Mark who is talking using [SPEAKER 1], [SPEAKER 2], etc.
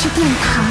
[SPEAKER 1] 去殿堂